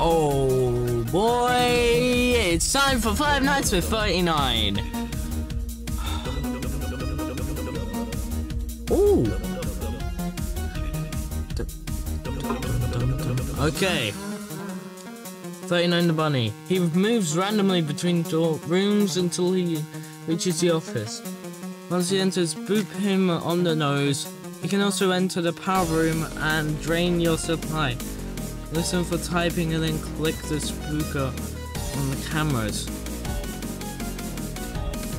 Oh boy, it's time for Five Nights with 39. Ooh. Okay. 39 the bunny. He moves randomly between rooms until he reaches the office. Once he enters, boop him on the nose. You can also enter the power room and drain your supply. Listen for typing and then click the spooker on the cameras.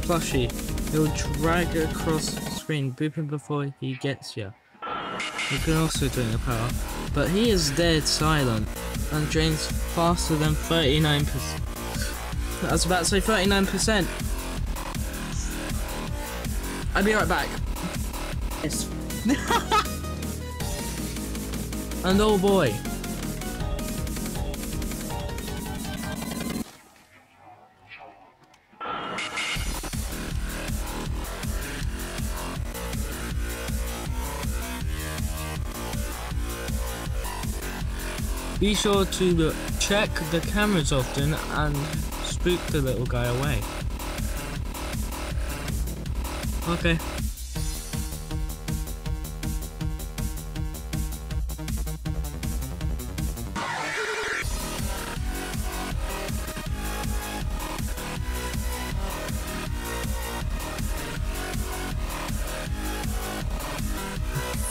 Plushie. He'll drag across the screen, booping before he gets you. You can also drain the power, but he is dead silent and drains faster than 39%. I was about to say 39%. I'll be right back. Yes. and oh boy. Be sure to check the cameras often and spook the little guy away. Okay.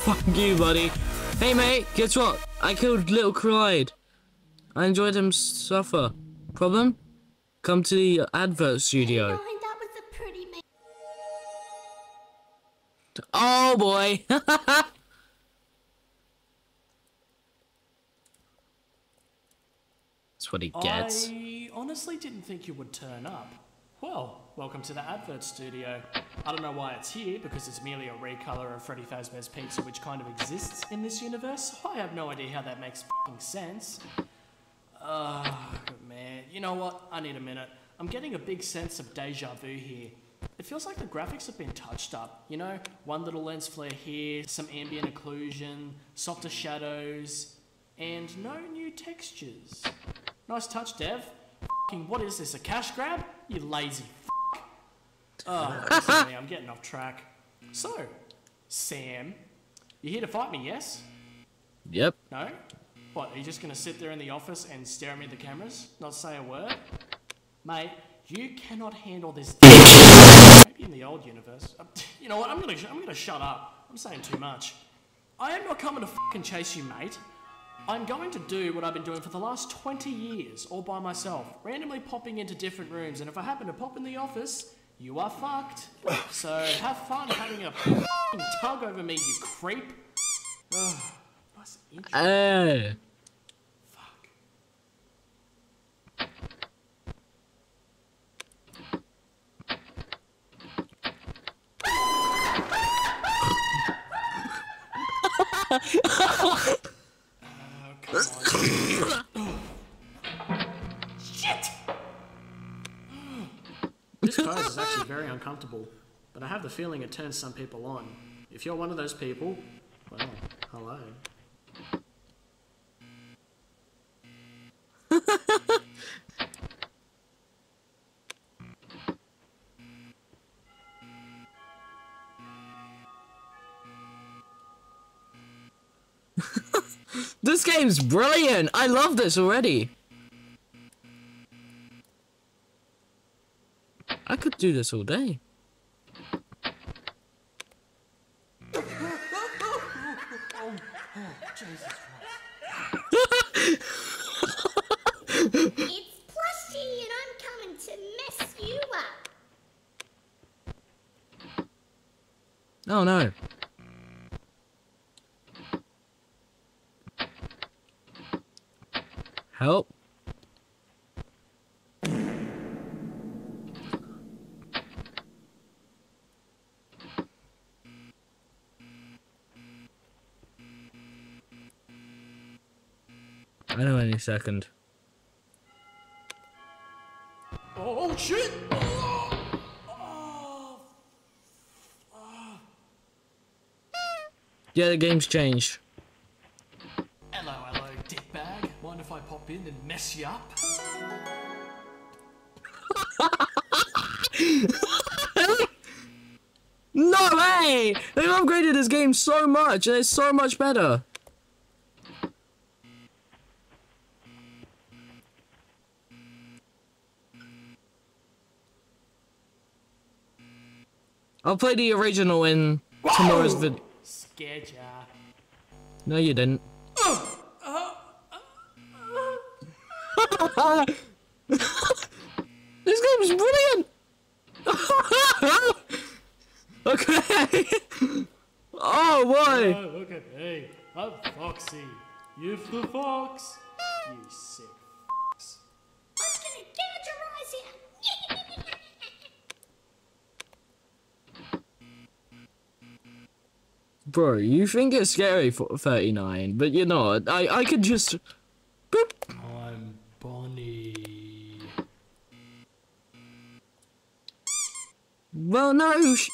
Fuck you, buddy. Hey, mate, guess what? I killed Little Clyde. I enjoyed him suffer. Problem? Come to the advert studio. Darling, that was a pretty Oh boy! That's what he gets. I honestly didn't think you would turn up. Well, welcome to the advert studio. I don't know why it's here, because it's merely a recolor of Freddy Fazbear's Pizza, which kind of exists in this universe. I have no idea how that makes sense. Oh, man. You know what? I need a minute. I'm getting a big sense of deja vu here. It feels like the graphics have been touched up. You know, one little lens flare here, some ambient occlusion, softer shadows, and no new textures. Nice touch, Dev. Fing, what is this, a cash grab? You lazy. Oh, listen I'm getting off track. So, Sam, you're here to fight me, yes? Yep. No? What, are you just gonna sit there in the office and stare at me at the cameras? Not say a word? Mate, you cannot handle this. Maybe in the old universe. Uh, You know what? I'm gonna, I'm gonna shut up. I'm saying too much. I am not coming to fucking chase you, mate. I'm going to do what I've been doing for the last 20 years, all by myself, randomly popping into different rooms, and if I happen to pop in the office, you are fucked. So have fun having a tug over me, you creep. Ugh, nice intro. Uh, Fuck. Oh, come on. This pose is actually very uncomfortable, but I have the feeling it turns some people on. If you're one of those people, well, hello. this game's brilliant! I love this already! Do this all day. It's Plushy, and I'm coming to mess you up. Oh no. Help. Second. Oh, shit! Oh, Yeah, the game's changed. Hello, hello, dickbag. Mind if I pop in and mess you up? No way! They've upgraded this game so much, and it's so much better. I'll play the original in tomorrow's video. Scared ya. No, you didn't. this game's brilliant! okay! oh boy! Oh, look at me. I'm Foxy. You're the fox. Bro, you think it's scary for 39, but you're not. I, I could just... Boop. I'm Bonnie. Well, no. Sh-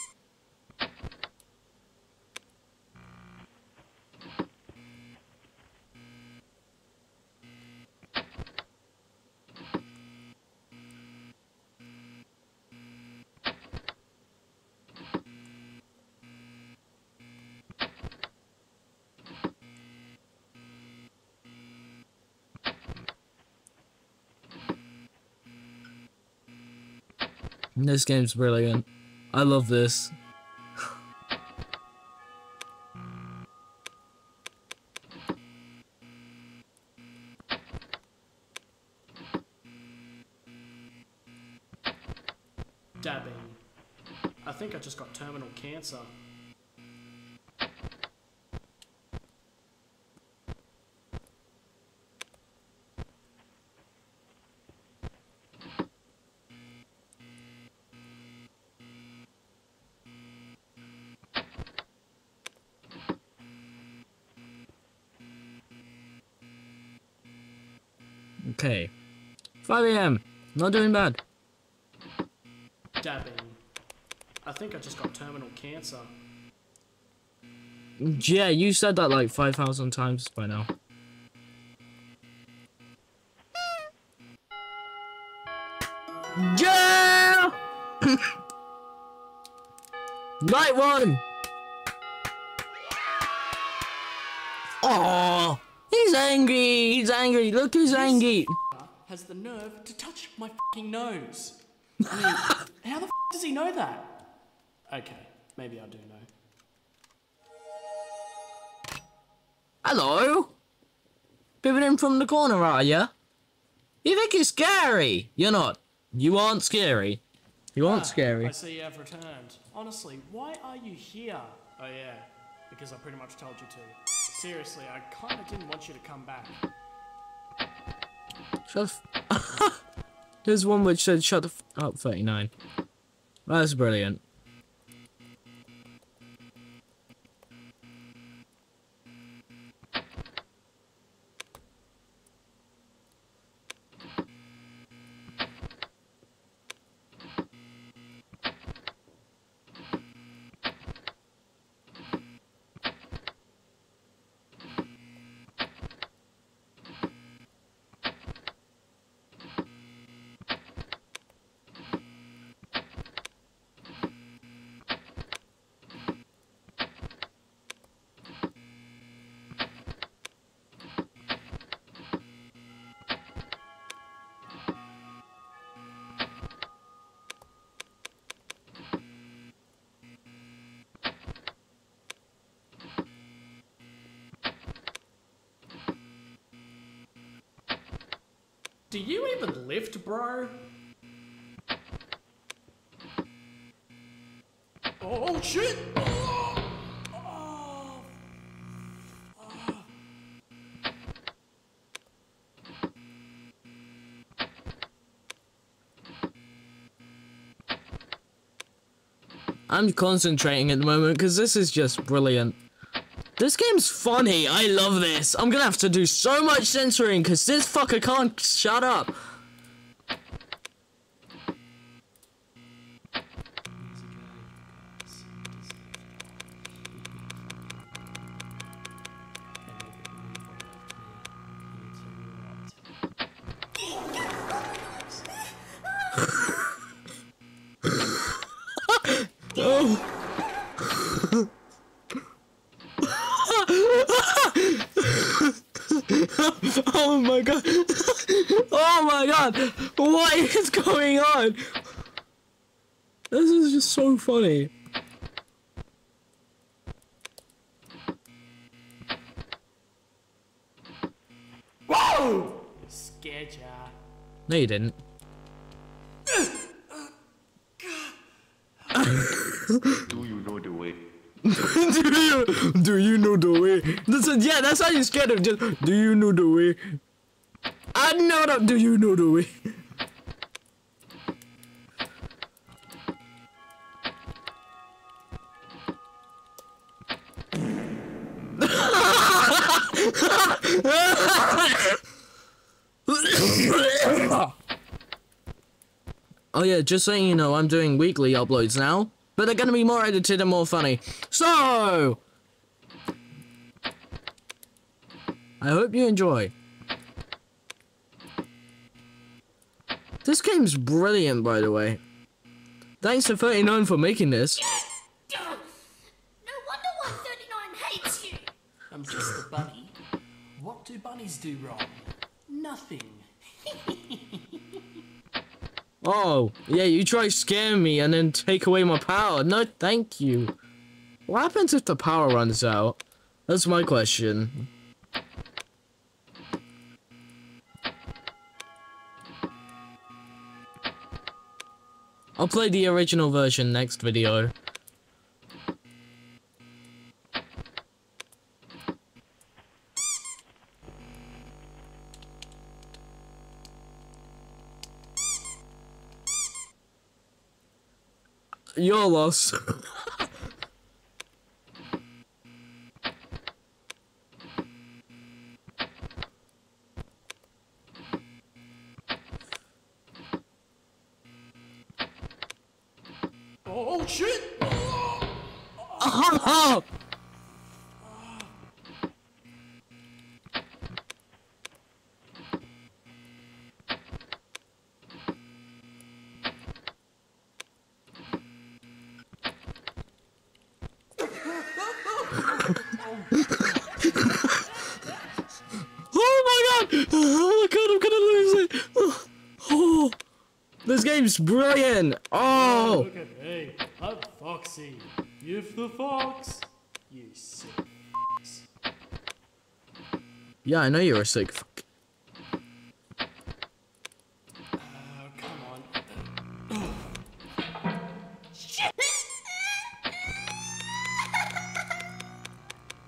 this game's brilliant. I love this. Dabbing. I think I just got terminal cancer. Okay. 5 a.m. Not doing bad. Dabbing. I think I just got terminal cancer. Yeah, you said that like 5,000 times by now. Yeah! Night one! Oh, he's angry. He's angry. Look, he's angry. Has the nerve to touch my fucking nose. I mean, how the f- does he know that? Okay, maybe I do know. Hello? In from the corner, are ya? You think you're scary? You're not. You aren't scary. You aren't Ah, scary. I see you have returned. Honestly, why are you here? Oh yeah, because I pretty much told you to. Seriously, I kinda didn't want you to come back. Shut There's one which said shut the f up 39. That's brilliant. Do you even lift, bro? Oh, oh shit! Oh, oh. I'm concentrating at the moment because this is just brilliant. This game's funny. I love this. I'm gonna have to do so much censoring because this fucker can't shut up. My god! Oh my god! What is going on? This is just so funny. Whoa! Scared ya. No, you didn't. Do you know the way? do you do you know the way? That's a, yeah, that's how you scared him. Just do you know the way? Know that. Do you know the way? Oh yeah, just saying you know, I'm doing weekly uploads now, but they're gonna be more edited and more funny. So, I hope you enjoy. This game's brilliant, by the way. Thanks to 39 for making this. No wonder 139 hates you. I'm just a bunny. What do bunnies do wrong? Nothing. Oh, yeah, you try scare me and then take away my power. No, thank you. What happens if the power runs out? That's my question. I'll play the original version next video. Your loss. This game's brilliant! Oh! Look at me. I'm Foxy. You've the fox. You sick. Yeah, I know you're a sick fuck. Oh, come on.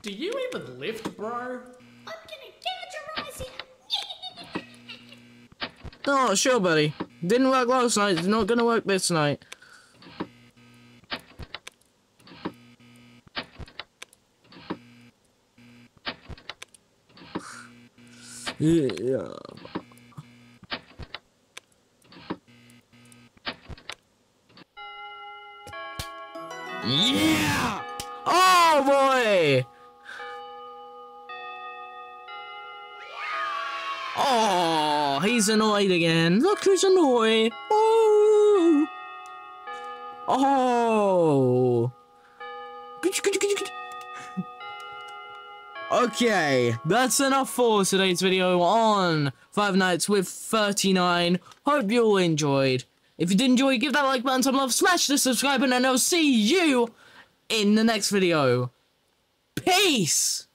Do you even lift, bro? I'm gonna gouge your eyes out. Oh, sure, buddy. Didn't work last night. It's not gonna work this night. Yeah. Yeah! Oh boy! Oh. Oh, he's annoyed again. Look who's annoyed. Oh. Oh. Okay, that's enough for today's video on Five Nights with 39. Hope you all enjoyed. If you did enjoy, give that like button some love, smash the subscribe button, and I'll see you in the next video. Peace!